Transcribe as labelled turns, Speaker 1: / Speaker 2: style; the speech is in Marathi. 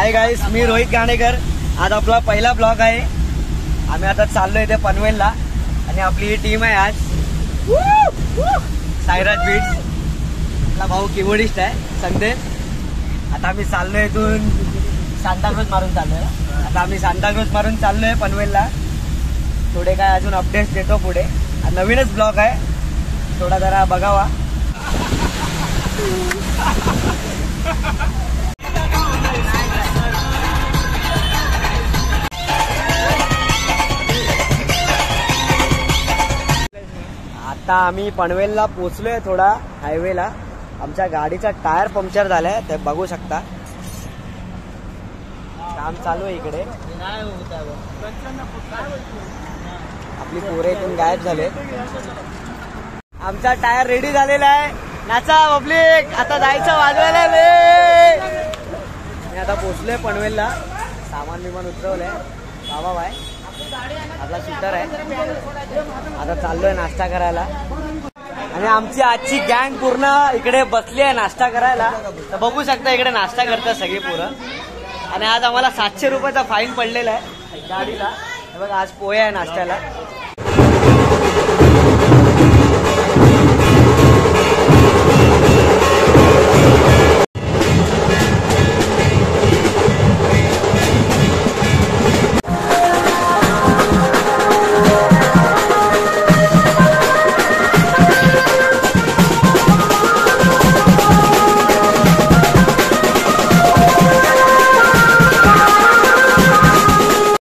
Speaker 1: हाय गाईस मी रोहित गाणेकर. आज आपला पहिला ब्लॉग आहे. आम्ही आता चाललोय इथे पनवेलला आणि आपली ही टीम आहे आज. सायराज बीट्स आपला भाऊ किबोर्डिस्ट आहे संदेश. आता आम्ही चाललोय इथून सांताक्रूज मारून चाललोय. आता आम्ही सांताक्रूज मारून चाललोय पनवेलला. थोडे काय अजून अपडेट्स देतो पुढे. नवीनच ब्लॉग आहे. थोडा जरा बघावा. आता आम्ही पनवेलला पोचलोय थोडा हायवेला. आमच्या गाडीचा टायर पंक्चर झालाय ते बघू शकता. काम चालू आहे इकडे. आपली पोरे इथून गायब झाले. आमचा टायर रेडी झालेला आहे. नाचा पब्लिक आता जायचं वाजवायला रे. मी आता पोचलोय पनवेलला. सामान बिमान उतरवलंय. बाबा बाय. आपला शूटर आहे. आता चाललोय नाश्ता करायला. आणि आमची आजची गँग पूर्ण इकडे बसली आहे नाश्ता करायला. तर बघू शकता इकडे नाश्ता करतात सगळी पोरं. आणि आज आम्हाला सातशे रुपयाचा फाईन पडलेला आहे. गाडीला. बघा आज पोहे आहे नाश्त्याला.